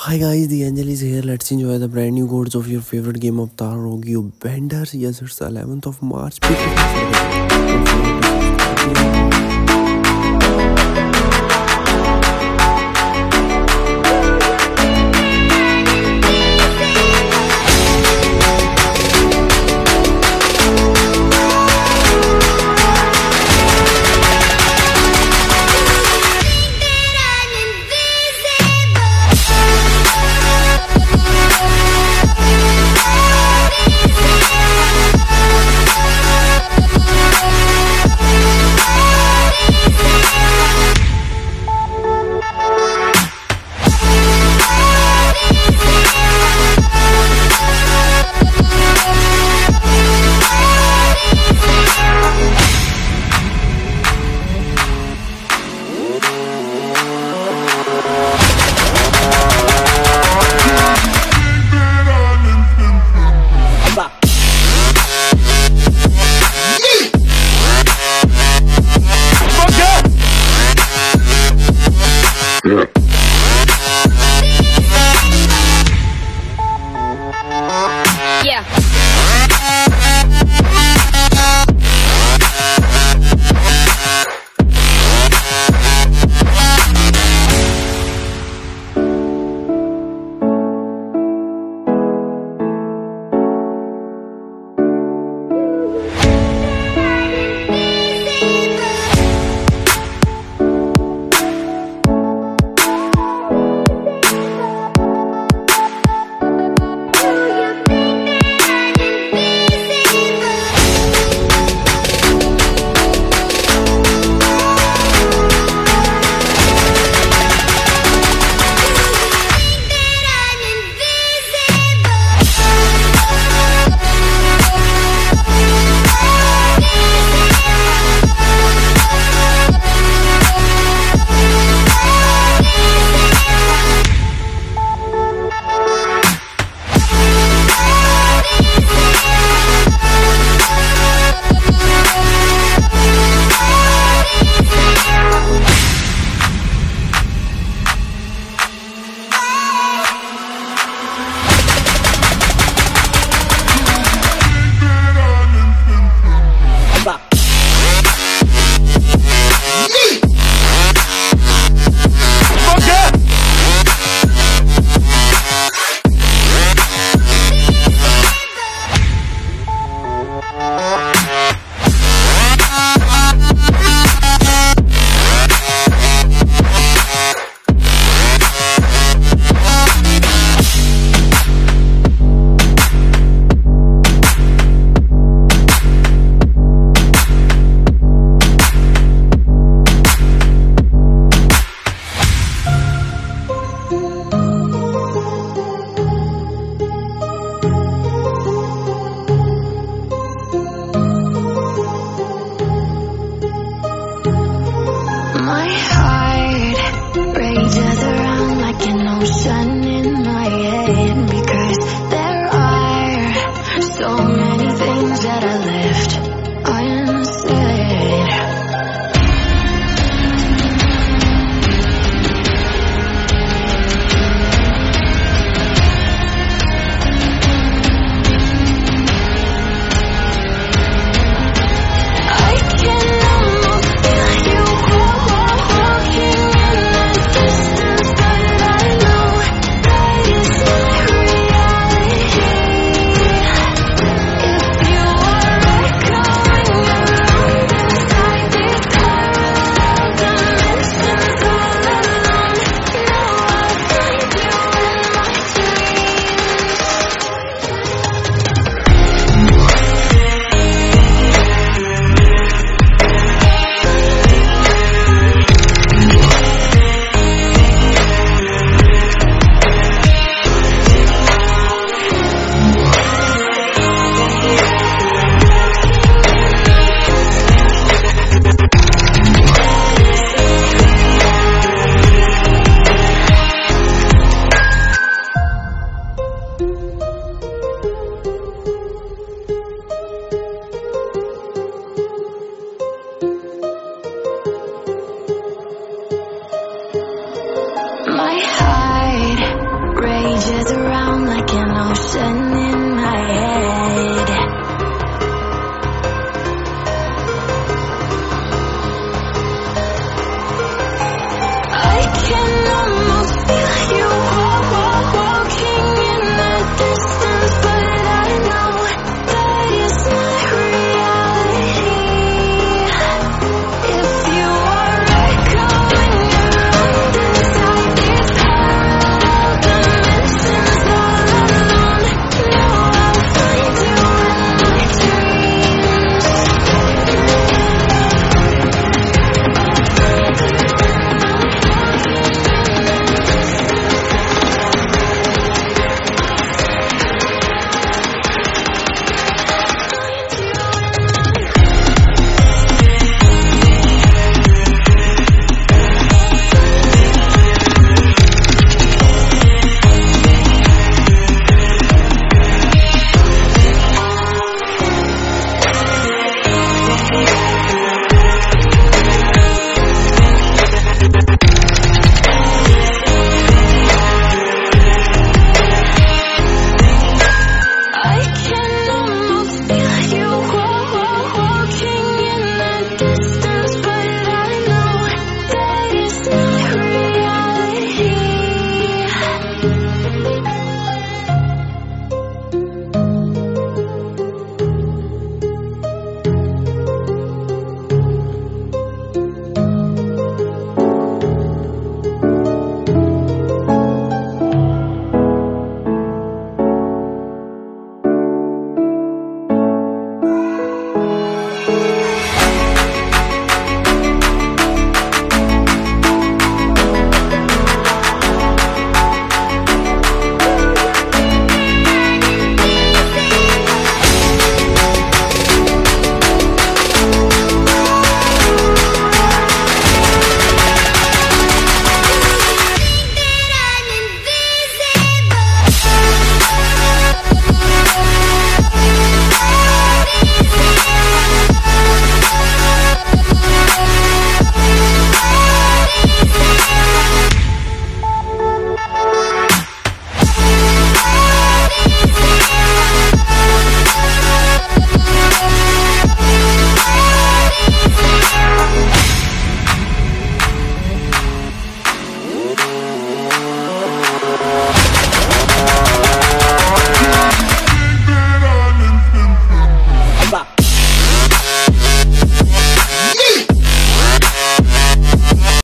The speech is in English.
Hi guys, the Angel is here. Let's enjoy the brand new codes of your favorite game Avatar Rogue Benders. Yes, it's the 11th of March. Yeah. my heart.